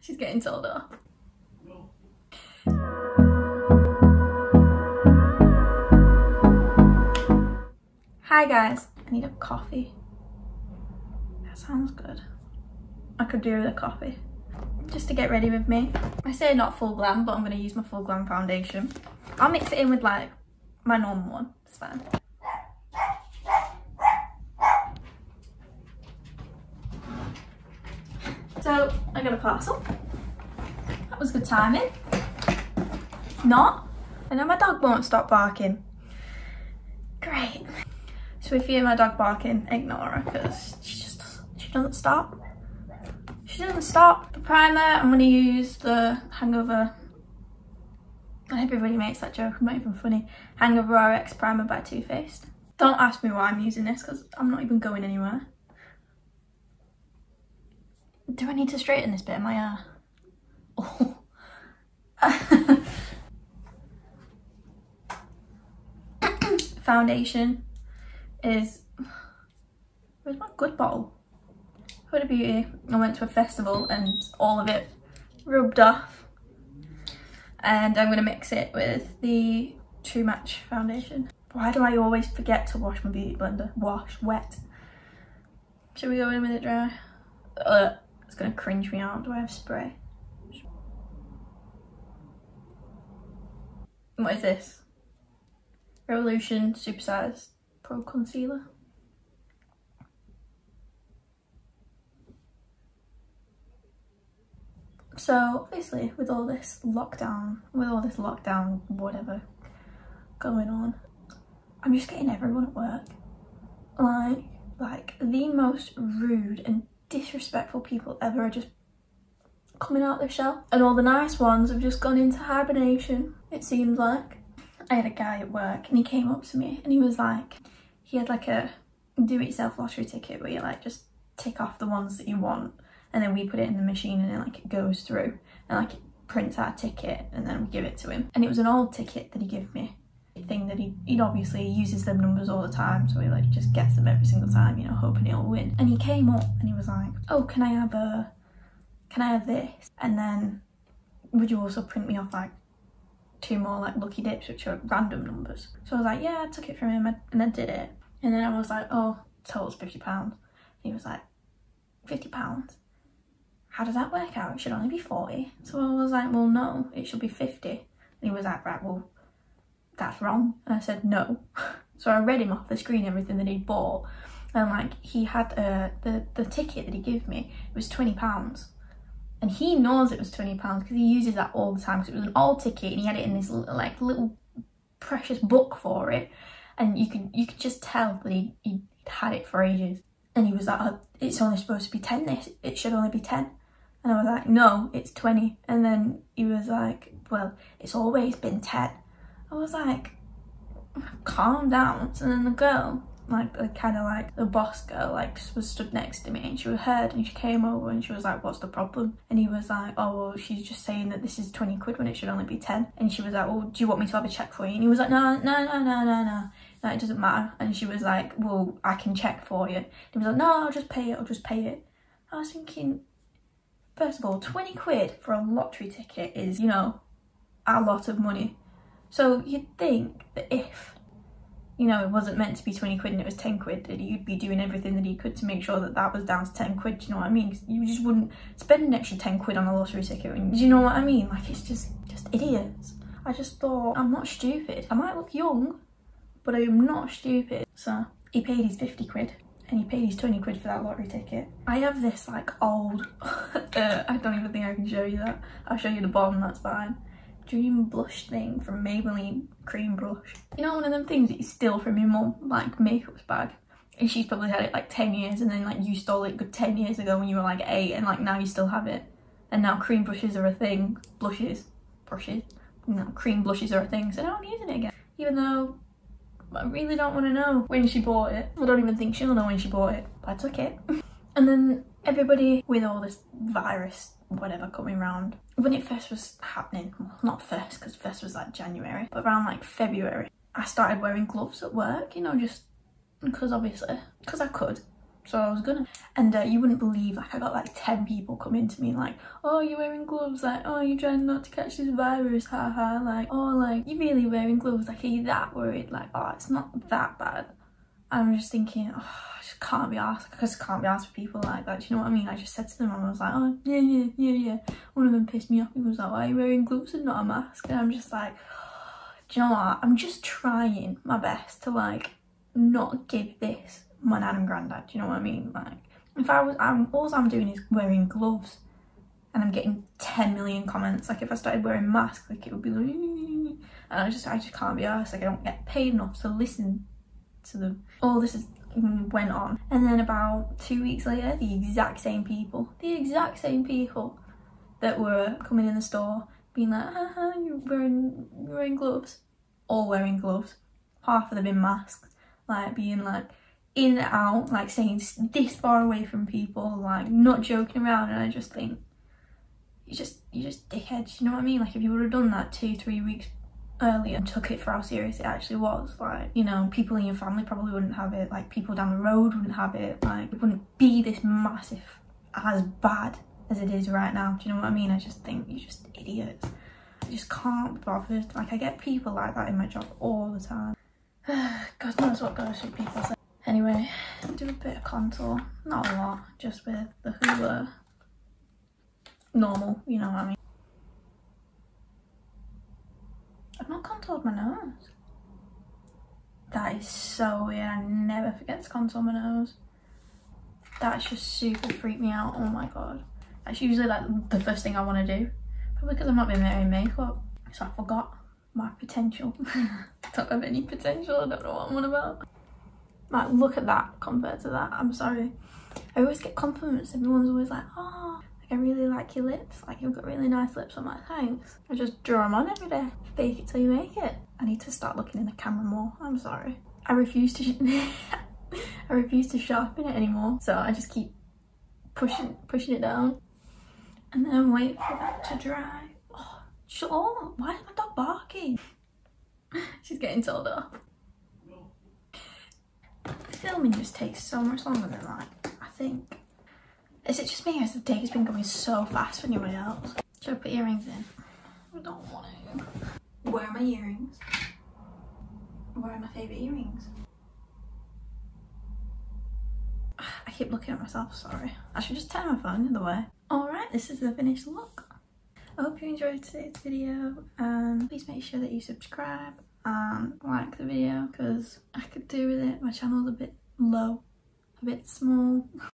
She's getting told off. Hi guys, I need a coffee. That sounds good. I could do with a coffee. Just to get ready with me. I say not full glam, but I'm going to use my full glam foundation. I'll mix it in with like my normal one. It's fine. So I got a parcel. That was good timing. Not. I know my dog won't stop barking. Great. So if you hear my dog barking, ignore her because she just doesn't, she doesn't stop. She doesn't stop. The primer, I'm to use the Hangover I hope everybody makes that joke, I'm not even funny. Hangover RX Primer by Too Faced. Don't ask me why I'm using this because I'm not even going anywhere. Do I need to straighten this bit of my hair? Oh. Foundation is... Where's my good bottle? Huda Beauty. I went to a festival and all of it rubbed off and I'm going to mix it with the True Match foundation. Why do I always forget to wash my beauty blender? Wash, wet. Should we go in with it dry? Ugh, it's to cringe me out. Do I have spray? What is this? Revolution Supersized Pro Concealer. So obviously with all this lockdown, with all this lockdown, whatever going on, I'm just getting everyone at work. Like, like the most rude and disrespectful people ever are just coming out their shell. And all the nice ones have just gone into hibernation, it seems like. I had a guy at work and he came up to me and he was like, he had like a do-it-yourself lottery ticket where you like just tick off the ones that you want and then we put it in the machine and it like it goes through and like it prints our ticket and then we give it to him. And it was an old ticket that he gave me. Thing that he, he obviously uses them numbers all the time so he like just gets them every single time you know hoping he'll win and he came up and he was like oh can I have a can I have this and then would you also print me off like two more like lucky dips which are random numbers so I was like yeah I took it from him and I did it and then I was like oh total's 50 pounds he was like 50 pounds how does that work out? It should only be 40. So I was like, well, no, it should be 50. And he was like, right, well, that's wrong. And I said, no. so I read him off the screen everything that he'd bought. And like, he had uh, the, the ticket that he gave me, it was £20. And he knows it was £20 because he uses that all the time because it was an old ticket and he had it in this like little precious book for it. And you could you could just tell that he, he had it for ages. And he was like, oh, it's only supposed to be 10 this, it should only be 10. And I was like, no, it's 20. And then he was like, well, it's always been 10. I was like, calm down. So then the girl, like the kind of like the boss girl, like was stood next to me and she heard and she came over and she was like, what's the problem? And he was like, oh, well, she's just saying that this is 20 quid when it should only be 10. And she was like, well, do you want me to have a check for you? And he was like, no, no, no, no, no, no. No, it doesn't matter. And she was like, well, I can check for you. And he was like, no, I'll just pay it. I'll just pay it. I was thinking, First of all, 20 quid for a lottery ticket is, you know, a lot of money. So you'd think that if, you know, it wasn't meant to be 20 quid and it was 10 quid, that you'd be doing everything that you could to make sure that that was down to 10 quid, do you know what I mean? You just wouldn't spend an extra 10 quid on a lottery ticket. Do you know what I mean? Like, it's just, just idiots. I just thought, I'm not stupid. I might look young, but I am not stupid. So he paid his 50 quid and he paid his 20 quid for that lottery ticket. I have this like old, uh, I don't even think I can show you that. I'll show you the bottom, that's fine. Dream blush thing from Maybelline cream blush. You know one of them things that you steal from your mum, like makeup bag. And she's probably had it like 10 years and then like you stole it good 10 years ago when you were like 8 and like now you still have it. And now cream brushes are a thing. Blushes. Brushes. No, cream blushes are a thing. So now I'm using it again. Even though I really don't want to know when she bought it. I don't even think she'll know when she bought it, but I took it. and then everybody with all this virus, whatever, coming around, when it first was happening, well, not first, because first was like January, but around like February, I started wearing gloves at work, you know, just because obviously, because I could. so I was gonna. And uh, you wouldn't believe, like I got like 10 people coming to me like, oh, you're wearing gloves, like, oh, you're trying not to catch this virus, haha, like, oh, like, you're really wearing gloves, like, are you that worried? Like, oh, it's not that bad. I'm just thinking, oh, I just can't be asked, I just can't be asked for people like that, do you know what I mean? I just said to them, I was like, oh, yeah, yeah, yeah, yeah. One of them pissed me off, he was like, why are you wearing gloves and not a mask? And I'm just like, do you know what? I'm just trying my best to like not give this my nan and granddad. Do you know what I mean? Like, if I was, I'm all I'm doing is wearing gloves, and I'm getting 10 million comments. Like, if I started wearing masks, like it would be like, and I just, I just can't be asked. Like, I don't get paid enough to listen to them. All this is mm, went on, and then about two weeks later, the exact same people, the exact same people that were coming in the store, being like, ah, haha, you're wearing, you're wearing gloves, all wearing gloves. Half of them in masks, like being like in and out, like saying this far away from people, like not joking around. And I just think you just you just dickheads. You know what I mean? Like if you would have done that two three weeks earlier and took it for how serious it actually was, like you know people in your family probably wouldn't have it. Like people down the road wouldn't have it. Like it wouldn't be this massive as bad as it is right now. Do you know what I mean? I just think you're just idiots. I just can't be bothered. Like I get people like that in my job all the time. God knows what goes through people's Anyway, do a bit of contour, not a lot, just with the Hoola normal, you know what I mean. I've not contoured my nose. That is so weird, I never forget to contour my nose. That's just super freaked me out, oh my god. That's usually like the first thing I want to do. Probably because I've not been wearing makeup, so I forgot my potential. don't have any potential, I don't know what I'm on about. Like, look at that compared to that. I'm sorry. I always get compliments. Everyone's always like, oh, I really like your lips. Like, you've got really nice lips. I'm like, thanks. I just draw them on every day. Fake it till you make it. I need to start looking in the camera more. I'm sorry. I refuse to... I refuse to sharpen it anymore. So I just keep pushing pushing it down. And then wait for that to dry. Oh, shut up. Oh, why is my dog barking? She's getting told off filming just takes so much longer than like I think. Is it just me or has the day has been going so fast for anyone else? Should I put earrings in? I don't want to. Where are my earrings? Where are my favourite earrings? I keep looking at myself, sorry. I should just turn my phone the other way. Alright, this is the finished look. I hope you enjoyed today's video. Um, please make sure that you subscribe and like the video because I could do with it. My channel's a bit low, a bit small.